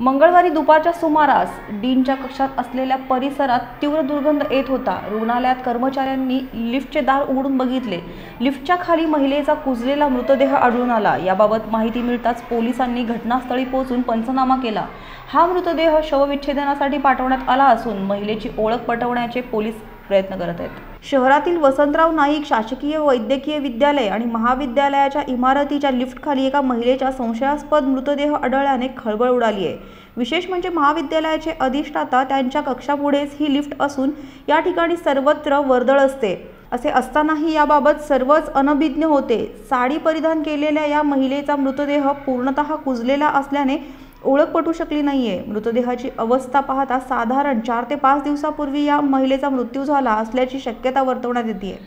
मंगळवारी दुपारच्या सुमारास डीनच्या कक्षात असलेल्या परिसरात तीव्र दुर्गंध येत होता. रुग्णालयात कर्मचाऱ्यांनी लिफ्टचे दार उघडून बघितले. लिफ्टच्या खाली महिलेचा कुजलेला मृतदेह आढळून आला. याबाबत माहिती मिळताच पोलिसांनी घटनास्थळी पोहोचून पंचनामा केला. हा मृतदेह शवविच्छेदनासाठी पाठवण्यात आला असून महिलेची ओळख पटवण्याचे पोलीस प्रयत्न करत आहेत. शहरातील वसंतराव नाईक शासकीय वैद्यकीय विद्यालय आणि महाविद्यालयाच्या इमारतीच्या लिफ्टखाली एका महिलेचा संशयास्पद मृतदेह आढळल्याने खळबळ उडाली आहे. विशेष म्हणजे महाविद्यालयाचे अधिष्ठाता त्यांच्या कक्षापुढेच ही लिफ्ट असून या ठिकाणी सर्वत्र वर्दळ असते. असे असतानाही याबाबत सर्वच अनभिज्ञ होते. साडी परिधान केलेल्या या महिलेचा मृतदेह पूर्णतः कुजलेला असल्याने ओळख पटू शकली नाहीये. मृतदेहाची अवस्था पाहता साधारण चार ते पाच दिवसापूर्वी या महिलेचा मृत्यू झाला असल्याची शक्यता वर्तवण्यात येते